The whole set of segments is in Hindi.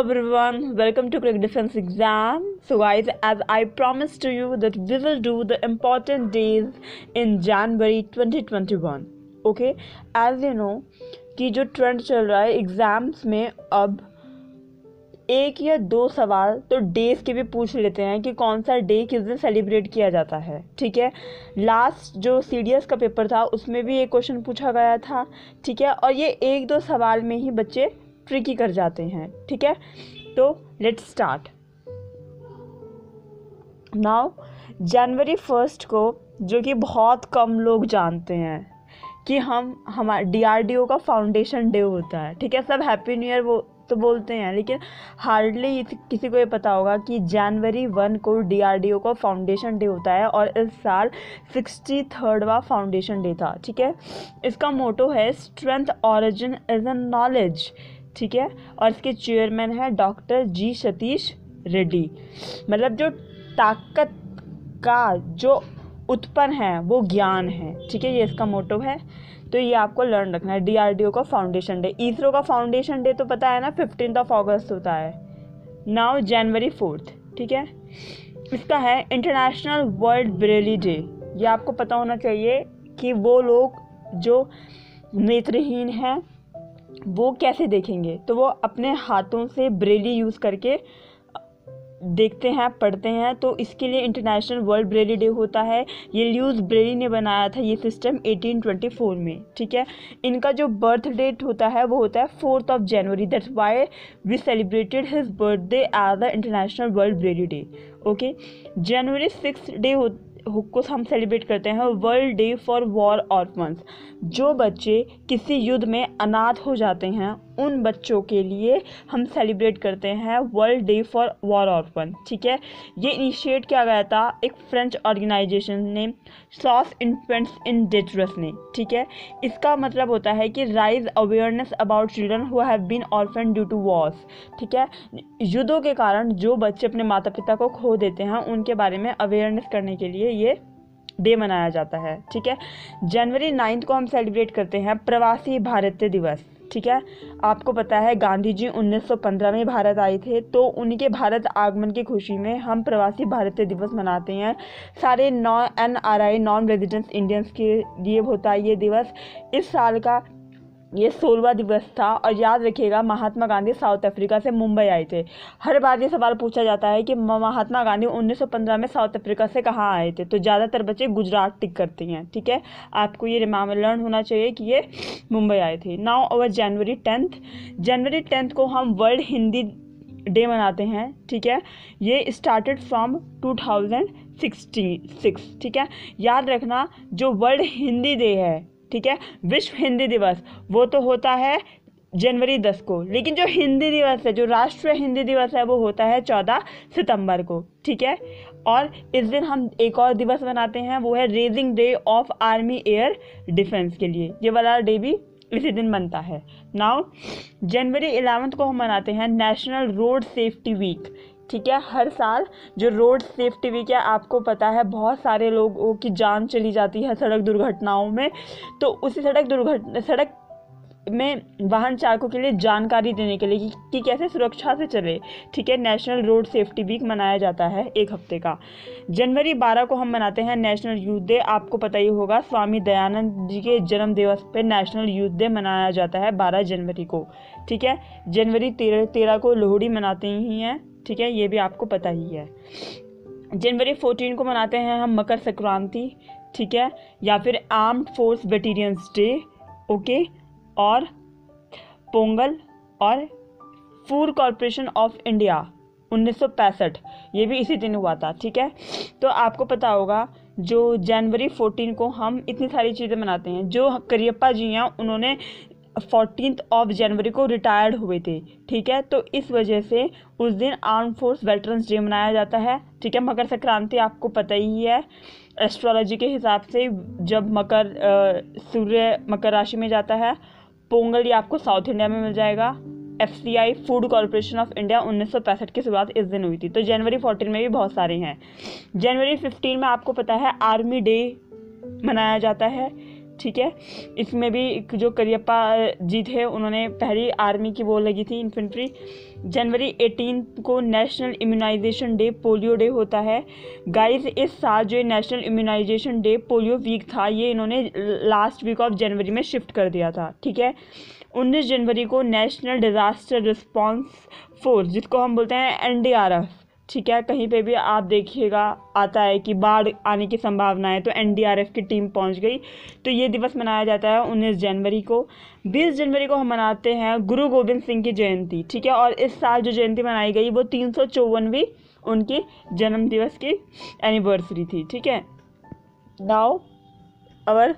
Everyone welcome to crack defence exam so guys as I promise to you that we will do the important days in January 2021 okay as you know कि जो ट्रेंड चल रहा है एग्ज़ाम्स में, अब एक या दो सवाल तो डेज़ के भी पूछ लेते हैं कि कौन सा डे किस दिन सेलिब्रेट किया जाता है, ठीक है? लास्ट जो CDS का पेपर था, उसमें भी एक क्वेश्चन पूछा गया था, ठीक है? और ये एक दो सवाल में ही बच्चे ट्रिकी कर जाते हैं, ठीक है? तो let's start now January first को, जो कि बहुत कम लोग जानते हैं कि हम हमारे डीआरडीओ का फाउंडेशन डे होता है, ठीक है? सब हैप्पी न्यू ईयर वो तो बोलते हैं, लेकिन हार्डली किसी को ये पता होगा कि जनवरी वन को डीआरडीओ का फाउंडेशन डे होता है और इस साल सिक्सटी थर्डवा फाउंडेशन डे था, ठीक है? इसका मोटो है strength origin is a knowledge ठीक है? और इसके चेयरमैन है डॉक्टर जी सतीश रेड्डी। मतलब जो ताकत का जो उत्पन्न है, वो ज्ञान है। ठीक है, ये इसका मोटो है। तो ये आपको लर्न रखना है। डीआरडीओ का फाउंडेशन डे इसरो का फाउंडेशन डे तो पता है ना फिफ्टीन ऑफ़ अगस्त होता है। नाउ जनवरी फोर्थ ठीक है? इसका है इंटरनेशनल वर्ल्ड ब्रेली डे ये आपको पता होना चाहिए कि वो लोग जो नेत्रहीन हैं वो कैसे देखेंगे? तो वो अपने हाथों से ब्रेली यूज़ करके, देखते हैं, पढ़ते हैं तो इसके लिए इंटरनेशनल वर्ल्ड ब्रेली डे होता है। ये ल्यूज ब्रेली ने बनाया था ये सिस्टम 1824 में, ठीक है? इनका जो बर्थ डेट होता है, वो होता है fourth of January. That's why we celebrated his birthday as the international world braille day okay January six day को हम सेलिब्रेट करते हैं world day for war orphans जो बच्चे किसी युद्ध में अनाथ हो जाते हैं उन बच्चों के लिए हम सेलिब्रेट करते हैं world day for war orphan ठीक है? ये इनिशिएट किया गया था एक फ्रेंच ऑर्गेनाइजेशन ने सॉस इन्फेंट्स इन डेटरस ने, ठीक है? इसका मतलब होता है कि raise awareness about children who have been orphan due to wars ठीक है? युद्धों के कारण जो बच्चे अपने माता पिता को खो देते हैं, उनके बारे में अवेयरनेस करने के लिए ये डे मनाया जाता है, ठीक है? जनवरी नाइन्थ को हम सेलिब्रेट करते हैं प्रवासी भारतीय दिवस। ठीक है? आपको पता है, गांधी जी 1915 में भारत आए थे तो उनके भारत आगमन की खुशी में हम प्रवासी भारतीय दिवस मनाते हैं। सारे non N R I, non residents Indians के लिए होता है ये दिवस। इस साल का ये सोलवा दिवस था और याद रखिएगा, महात्मा गांधी साउथ अफ्रीका से मुंबई आए थे। हर बार ये सवाल पूछा जाता है कि महात्मा गांधी 1915 में साउथ अफ्रीका से कहाँ आए थे? तो ज़्यादातर बच्चे गुजरात टिक करते हैं, ठीक है? आपको ये लर्न होना चाहिए कि ये मुंबई आए थे। Now our January tenth. January tenth को हम वर्ल्ड हिंदी डे मनाते हैं, ठीक है? ये started from two thousand six, ठीक है? याद रखना, जो वर्ल्ड हिंदी डे है ठीक है? विश्व हिंदी दिवस, वो तो होता है जनवरी दस को। लेकिन जो हिंदी दिवस है, जो राष्ट्रीय हिंदी दिवस है, वो होता है चौदह सितंबर को, ठीक है? और इस दिन हम एक और दिवस मनाते हैं, वो है raising day of army air defence के लिए। ये वाला डे भी इसी दिन बनता है। नाउ जनवरी इलेवंथ को हम मनाते हैं नेशनल रोड सेफ्टी वीक ठीक है हर साल जो रोड सेफ्टी वीक है आपको पता है बहुत सारे लोगों की जान चली जाती है सड़क दुर्घटनाओं में। तो उसी सड़क दुर्घटना सड़क में वाहन चालकों के लिए जानकारी देने के लिए कि, कि कैसे सुरक्षा से चले ठीक है नेशनल रोड सेफ्टी वीक मनाया जाता है एक हफ़्ते का। जनवरी 12 को हम मनाते हैं नेशनल यूथ डे आपको पता ही होगा स्वामी दयानंद जी के जन्म दिवस पे नेशनल यूथ डे मनाया जाता है 12 जनवरी को ठीक है। जनवरी तेरह तेरह को लोहड़ी मनाते ही हैं। ठीक है, ये भी आपको पता ही है। जनवरी फोर्टीन को मनाते हैं हम मकर संक्रांति, ठीक है? या फिर armed force veterans day okay? और पोंगल और फ़ूड कॉरपोरेशन ऑफ़ इंडिया 1965 ये भी इसी दिन हुआ था, ठीक है? तो आपको पता होगा, जो जनवरी 14 को हम इतनी सारी चीज़ें मनाते हैं, जो करियप्पा जी हैं, उन्होंने फोर्टीन ऑफ़ जनवरी को रिटायर्ड हुए थे, ठीक है? तो इस वजह से उस दिन आर्म फोर्स वेटरन्स डे मनाया जाता है, ठीक है? मकर संक्रांति आपको पता ही है एस्ट्रोलॉजी के हिसाब से जब मकर सूर्य मकर राशि में जाता है, पोंगल ये आपको साउथ इंडिया में मिल जाएगा। F C I food corporation of India उन्नीस सौ पैंसठ की शुरुआत इस दिन हुई थी। तो जनवरी फोर्टीन में भी बहुत सारे हैं। जनवरी फिफ्टीन में आपको पता है आर्मी डे मनाया जाता है। ठीक है। इसमें भी जो करियप्पा जी थे उन्होंने पहली आर्मी की वो लगी थी इन्फेंट्री जनवरी 18 को national immunisation day polio day होता है। गाइस इस साल जो national immunisation day polio week था, ये इन्होंने लास्ट वीक ऑफ़ जनवरी में शिफ्ट कर दिया था, ठीक है। 19 जनवरी को नेशनल डिज़ास्टर रिस्पांस फोर्स जिसको हम बोलते हैं एनडीआरएफ ठीक है, कहीं पे भी आप देखिएगा, आता है कि बाढ़ आने की संभावना है तो एनडीआरएफ की टीम पहुँच गई। तो ये दिवस मनाया जाता है उन्नीस जनवरी को। बीस जनवरी को हम मनाते हैं गुरु गोविंद सिंह की जयंती, ठीक है? और इस साल जो जयंती मनाई गई, वो तीन सौ उनकी जन्म दिवस की एनिवर्सरी थी, ठीक है? नाउ और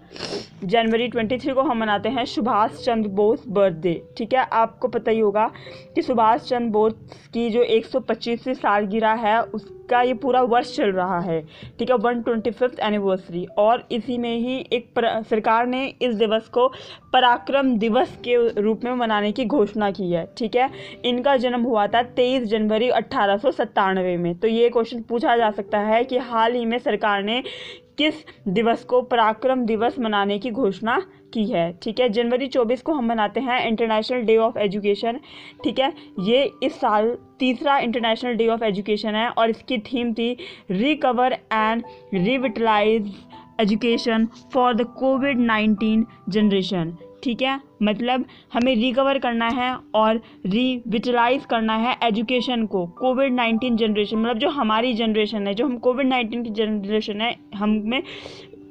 जनवरी ट्वेंटी थ्री को हम मनाते हैं सुभाष चंद्र बोस बर्थडे। ठीक है? आपको पता ही होगा कि सुभाष चंद्र बोस की जो एक सौ पच्चीसवीं सालगिरह है, उसका ये पूरा वर्ष चल रहा है। ठीक है? वन ट्वेंटी फिफ्थ एनिवर्सरी और इसी में ही एक सरकार ने इस दिवस को पराक्रम दिवस के रूप में मनाने की घोषणा की है। ठीक है? इनका जन्म हुआ था तेईस जनवरी अट्ठारह में। तो ये क्वेश्चन पूछा जा सकता है कि हाल ही में सरकार ने किस दिवस को पराक्रम दिवस मनाने की घोषणा की है, ठीक है? जनवरी 24 को हम मनाते हैं इंटरनेशनल डे ऑफ़ एजुकेशन ठीक है? ये इस साल तीसरा इंटरनेशनल डे ऑफ़ एजुकेशन है और इसकी थीम थी recover and revitalise education for the COVID nineteen generation ठीक है? मतलब हमें रिकवर करना है और रिविटलाइज करना है एजुकेशन को कोविड नाइन्टीन जनरेशन मतलब जो हमारी जनरेशन है, जो हम कोविड नाइन्टीन की जनरेशन है, हमें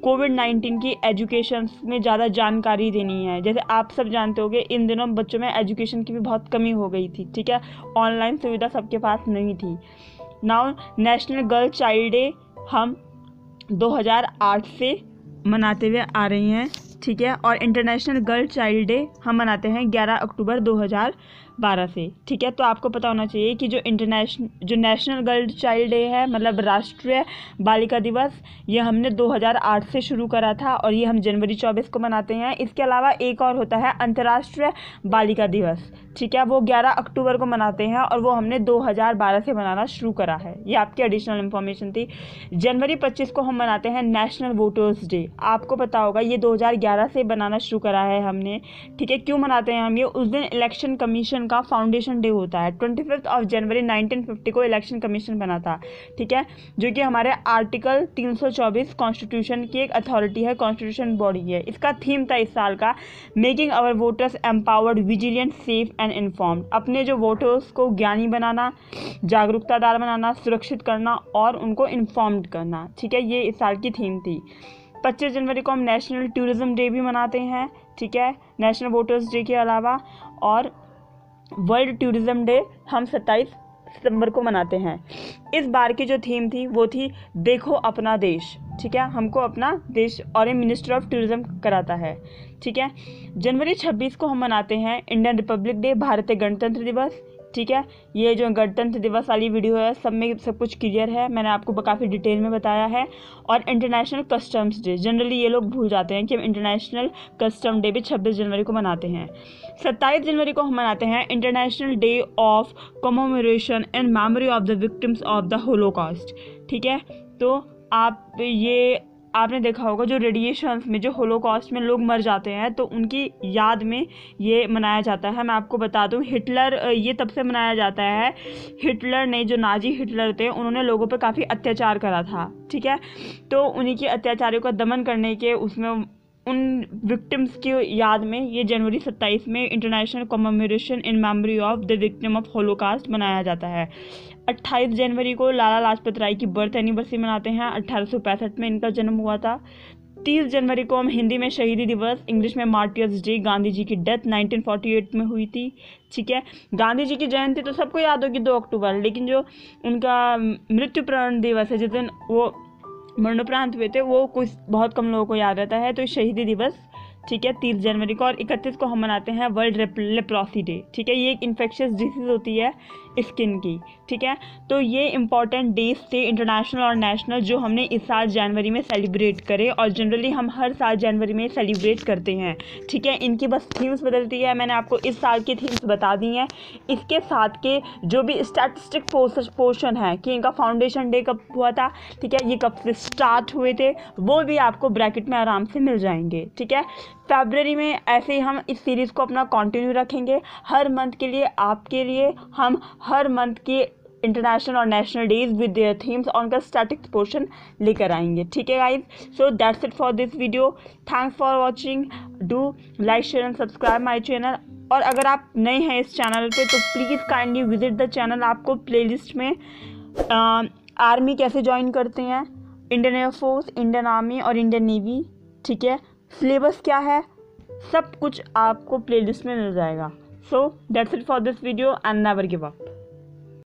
कोविड नाइन्टीन की एजुकेशन में ज़्यादा जानकारी देनी है। जैसे आप सब जानते होंगे, इन दिनों बच्चों में एजुकेशन की भी बहुत कमी हो गई थी, ठीक है? ऑनलाइन सुविधा सबके पास नहीं थी। Now national girl child day हम 2008 से मनाते हुए आ रही हैं। ठीक है? और इंटरनेशनल गर्ल चाइल्ड डे हम मनाते हैं 11 अक्टूबर 2012 से, ठीक है? तो आपको पता होना चाहिए कि जो इंटरनेशनल जो नेशनल गर्ल चाइल्ड डे है मतलब राष्ट्रीय बालिका दिवस, ये हमने 2008 से शुरू करा था और ये हम जनवरी 24 को मनाते हैं। इसके अलावा एक और होता है अंतर्राष्ट्रीय बालिका दिवस, ठीक है? वो 11 अक्टूबर को मनाते हैं और वो हमने 2012 से मनाना शुरू करा है। ये आपकी एडिशनल इन्फॉर्मेशन थी। जनवरी 25 को हम मनाते हैं नेशनल वोटर्स डे आपको पता होगा, ये 2011 से बनाना शुरू करा है हमने, ठीक है? क्यों मनाते हैं हम? ये उस दिन इलेक्शन कमीशन का फाउंडेशन डे होता है। Twenty fifth of January nineteen को इलेक्शन कमीशन बना था, ठीक है? जो कि हमारे आर्टिकल तीन सौ कॉन्स्टिट्यूशन की एक अथॉरिटी है कॉन्स्टिट्यूशन बॉडी है। इसका थीम था इस साल का making our voters empowered vigilant safe and informed अपने जो वोटर्स को ज्ञानी बनाना जागरूकतादार बनाना, सुरक्षित करना और उनको इन्फॉर्म्ड करना, ठीक है? ये इस साल की थीम थी। पच्चीस जनवरी को हम नेशनल टूरिज़्म डे भी मनाते हैं, ठीक है? नेशनल वोटर्स डे के अलावा और वर्ल्ड टूरिज़्म डे हम सत्ताईस सितंबर को मनाते हैं। इस बार की जो थीम थी, वो थी देखो अपना देश, ठीक है? हमको अपना देश और ये मिनिस्टर ऑफ़ टूरिज़्म कराता है, ठीक है? जनवरी 26 को हम मनाते हैं इंडियन रिपब्लिक डे, भारतीय गणतंत्र दिवस। ठीक है? ये जो गणतंत्र दिवस वाली वीडियो है, सब में सब कुछ क्लियर है। मैंने आपको काफ़ी डिटेल में बताया है। और इंटरनेशनल कस्टम्स डे जनरली ये लोग भूल जाते हैं कि हम इंटरनेशनल कस्टम डे भी छब्बीस जनवरी को मनाते हैं। सत्ताईस जनवरी को हम मनाते हैं international day of commemoration and memory of the victims of the Holocaust ठीक है? तो आप ये आपने देखा होगा जो रेडिएशंस में, जो होलोकॉस्ट में लोग मर जाते हैं तो उनकी याद में ये मनाया जाता है। मैं आपको बता दूँ, हिटलर ये तब से मनाया जाता है। हिटलर ने, जो नाजी हिटलर थे, उन्होंने लोगों पर काफ़ी अत्याचार करा था, ठीक है? तो उन्हीं के अत्याचारियों का दमन करने के उसमें उन विक्टिम्स की याद में ये जनवरी 27 में international commemoration in memory of the victim of Holocaust मनाया जाता है। 28 जनवरी को लाला लाजपत राय की बर्थ एनिवर्सरी मनाते हैं। अट्ठारह में इनका जन्म हुआ था। 30 जनवरी को हम हिंदी में शहीदी दिवस, इंग्लिश में मार्टियर्स डे गांधी जी की डेथ 1948 में हुई थी। ठीक है? गांधी जी की जयंती तो सबको याद होगी दो अक्टूबर, लेकिन जो उनका मृत्यु प्रण दिवस है, जिस दिन वो मरणोपरांत हुए थे, वो कुछ बहुत कम लोगों को याद रहता है तो शहीदी दिवस, ठीक है, तीस जनवरी को, और इकतीस को हम मनाते हैं वर्ल्ड लेप्रोसी डे, ठीक है, ये एक इन्फेक्शस डिज़ीज़ होती है स्किन की, ठीक है? तो ये इंपॉर्टेंट डेज़ थे इंटरनेशनल और नेशनल जो हमने इस साल जनवरी में सेलिब्रेट करे और जनरली हम हर साल जनवरी में सेलिब्रेट करते हैं, ठीक है? इनकी बस थीम्स बदलती है, मैंने आपको इस साल की थीम्स बता दी हैं। इसके साथ के जो भी स्टैटिस्टिक पोर्शन है कि इनका फाउंडेशन डे कब हुआ था, ठीक है? ये कब से स्टार्ट हुए थे, वो भी आपको ब्रैकेट में आराम से मिल जाएँगे, ठीक है? फेबररी में ऐसे ही हम इस सीरीज़ को अपना कंटिन्यू रखेंगे। हर मंथ के लिए, आपके लिए हम हर मंथ के इंटरनेशनल और national days with their themes on का स्टैटिक पोर्शन लेकर आएँगे। ठीक है guys so that's it for this video thanks for watching do like share and subscribe my channel और अगर आप नए हैं इस चैनल पे तो please kindly visit the channel आपको प्लेलिस्ट में आ, आर्मी कैसे ज्वाइन करते हैं? Indian air force Indian army और इंडियन नेवी ठीक है? सिलेबस क्या है? सब कुछ आपको प्लेलिस्ट में मिल जाएगा। So that's it for this video and never give up.